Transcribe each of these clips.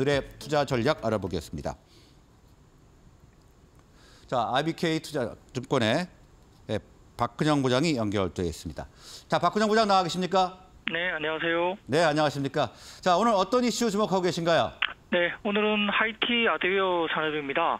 오늘의 투자 전략 알아보겠습니다. 자, IBK 투자증권의 예, 박근영 부장이 연결되어 있습니다. 자, 박근영 부장 나와 계십니까? 네, 안녕하세요. 네, 안녕하십니까? 자, 오늘 어떤 이슈 주목하고 계신가요? 네, 오늘은 IT 하드웨어 산업입니다.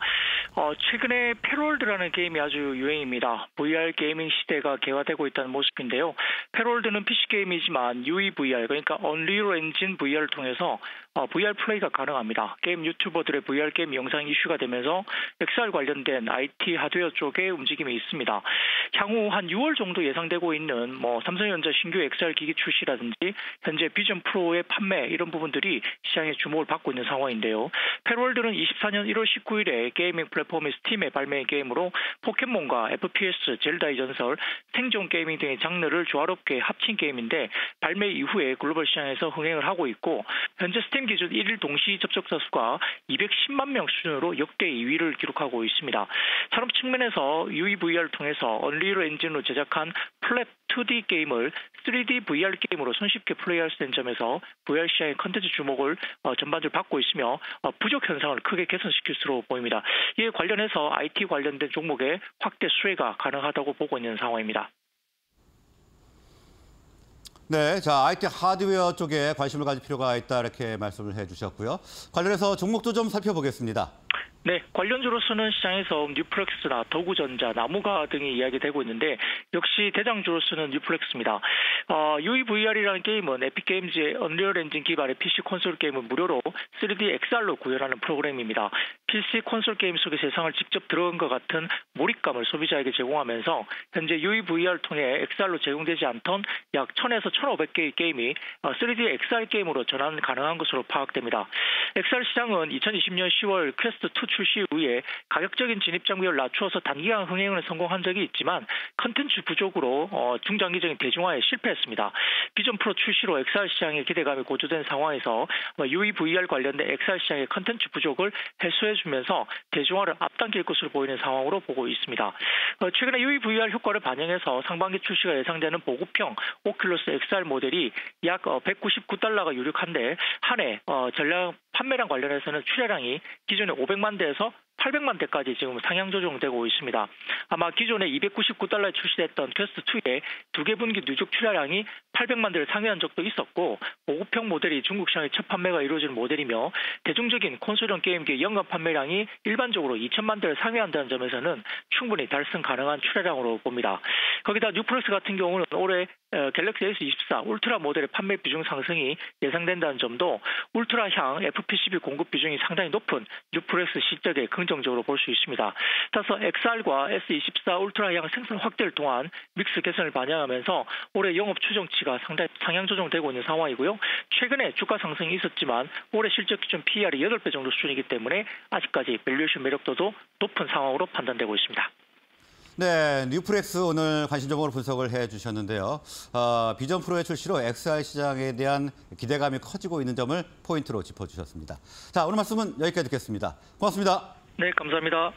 어, 최근에 Palworld라는 게임이 아주 유행입니다. VR gaming 시대가 개화되고 있다는 모습인데요. Palworld는 PC 게임이지만 UEVR, 그러니까 Unreal Engine VR을 통해서 어, VR 플레이가 가능합니다. 게임 유튜버들의 VR 게임 영상 이슈가 되면서 XR 관련된 IT 하드웨어 쪽에 움직임이 있습니다. 향후 한 6월 정도 예상되고 있는 뭐 삼성전자 신규 XR 기기 출시라든지 현재 Vision Pro의 판매 이런 부분들이 시장의 주목을 받고 있는 상황인데요. Palworld는 24년 1월 19일에 gaming 플랫폼인 Steam에 발매한 게임으로 포켓몬과 FPS, 젤다의 전설, 생존 gaming 등의 장르를 조화롭게 합친 게임인데 발매 이후에 글로벌 시장에서 흥행을 하고 있고 현재 스팀 기준 1일 동시 접속자 수가 210만 명 수준으로 역대 2위를 기록하고 있습니다. 산업 측면에서 UEVR을 통해서 Unreal Engine으로 제작한 flat 2D 게임을 3D VR 게임으로 손쉽게 플레이할 수 있는 점에서 VR 시장의 컨텐츠 주목을 어, 전반적으로 받고 있으며 어, 부족 현상을 크게 개선시킬 수로 보입니다. 이에 관련해서 IT 관련된 종목의 확대 수혜가 가능하다고 보고 있는 상황입니다. 네, 자 IT 하드웨어 쪽에 관심을 가질 필요가 있다 이렇게 말씀을 해주셨고요. 관련해서 종목도 좀 살펴보겠습니다. 네, 관련주로서는 시장에서 뉴프렉스나 덕우전자, 나무가 등이 이야기되고 있는데 역시 대장주로서는 뉴프렉스입니다. 어, UEVR이라는 게임은 Epic Games의 Unreal Engine 기반의 PC 콘솔 게임을 무료로 3D XR로 구현하는 프로그램입니다. PC 콘솔 게임 속의 세상을 직접 들어온 것 같은 몰입감을 소비자에게 제공하면서 현재 UEVR을 통해 XR로 제공되지 않던 약 1000에서 1500개의 게임이 3D 어, XR 게임으로 전환 가능한 것으로 파악됩니다. XR 시장은 2020년 10월 퀘스트 2 출시 후에 가격적인 진입 장벽을 낮추어서 단기간 흥행을 성공한 적이 있지만 컨텐츠 부족으로 어, 중장기적인 대중화에 실패했습니다. Vision Pro 출시로 XR 시장의 기대감이 고조된 상황에서 어, UEVR 관련된 XR 시장의 컨텐츠 부족을 해소해주면서 대중화를 앞당길 것으로 보이는 상황으로 보고 있습니다. 어, 최근에 UEVR 효과를 반영해서 상반기 출시가 예상되는 보급형 Oculus XR 모델이 약 199달러가 어, 유력한데 한해 전량 판매량 관련해서는 출하량이 기존의 500만 대에서 800만 대까지 지금 상향 조정되고 있습니다. 아마 기존에 299달러에 출시됐던 퀘스트 2의 두 개 분기 누적 출하량이 800만 대를 상회한 적도 있었고 보급형 모델이 중국 시장에 첫 판매가 이루어지는 모델이며 대중적인 콘솔형 게임기 연간 판매량이 일반적으로 2천만 대를 상회한다는 점에서는 충분히 달성 가능한 출하량으로 봅니다. 거기다 뉴프렉스 같은 경우는 올해 어, Galaxy S24 Ultra 모델의 판매 비중 상승이 예상된다는 점도 Ultra향 FPCB 공급 비중이 상당히 높은 뉴프렉스 실적에 긍정적으로 볼 수 있습니다. 따라서 XR과 S24 Ultra향 생산 확대를 통한 mix 개선을 반영하면서 올해 영업 추정치가 상당히 상향 조정되고 있는 상황이고요. 최근에 주가 상승이 있었지만 올해 실적 기준 PER이 8배 정도 수준이기 때문에 아직까지 valuation 매력도도 높은 상황으로 판단되고 있습니다. 네, 뉴프렉스 오늘 관심적으로 분석을 해주셨는데요. 어, 비전 프로의 출시로 XR 시장에 대한 기대감이 커지고 있는 점을 포인트로 짚어주셨습니다. 자, 오늘 말씀은 여기까지 듣겠습니다. 고맙습니다. 네, 감사합니다.